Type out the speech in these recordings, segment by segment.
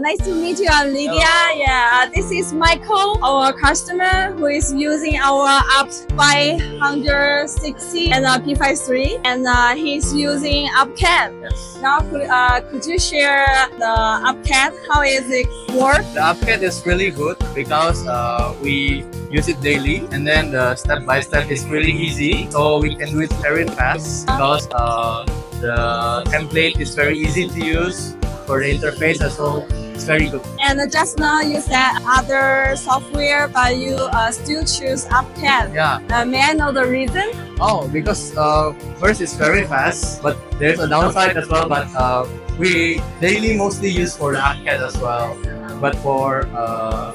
Nice to meet you, I'm Lydia. Yeah, this is Michael, our customer who is using our UP 560 and uh, P53, and uh, he's using UPCAD. Yes. Now, could, uh, could you share the UPCAD? How is it work? The UPCAD is really good because uh, we use it daily and then the step by step is really easy so we can do it very fast because uh, the template is very easy to use for the interface as well it's very good. And just now you said other software, but you uh, still choose UPCAD. Yeah. Uh, may I know the reason? Oh, because uh, first it's very fast, but there's a downside as well. But uh, we daily mostly use for the UPCAD as well. But for uh,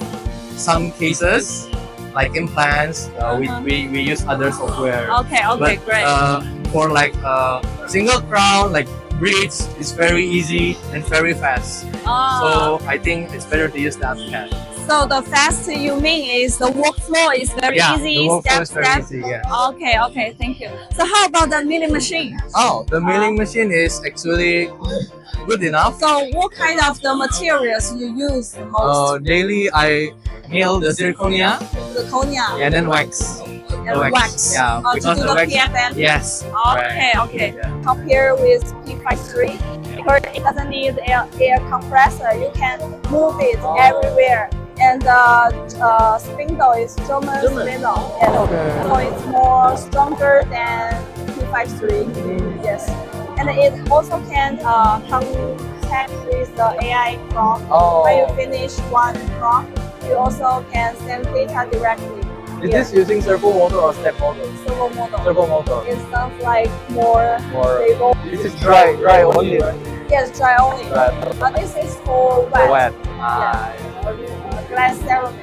some cases, like implants, uh, we, Uh-huh. we, we use other software. Okay, okay, but, great. Uh, for like uh, single crown, like bridge, is very easy and very fast. Oh. So I think it's better to use the UPCAD. So the fast you mean is the workflow is very Yeah, easy, the workflow step is very step. easy, yeah. Okay, okay, thank you. So how about the milling machine? Oh, the milling machine is actually good enough. So what kind of the materials you use the Uh, daily I mill the zirconia Zirconia and then wax. the wax. wax, yeah, Uh, because the the wax- PFM. Yes. Okay, right. okay. Yeah. Compare with P53 because it doesn't need air, air compressor. You can move it Oh. everywhere. And the uh, spindle is German German. spindle. Okay. So it's more stronger than P53. Yes. And it also can uh, contact with the AI prompt. Oh. When you finish one prompt, you also can send data directly. Is this using servo motor or step motor? servo model? Servo motor. It sounds like more Or stable. this is dry, dry only, right? Yes, dry only. Dry. But this is for wet. For wet. Ah, Glass ceramic.